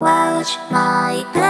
Watch my play.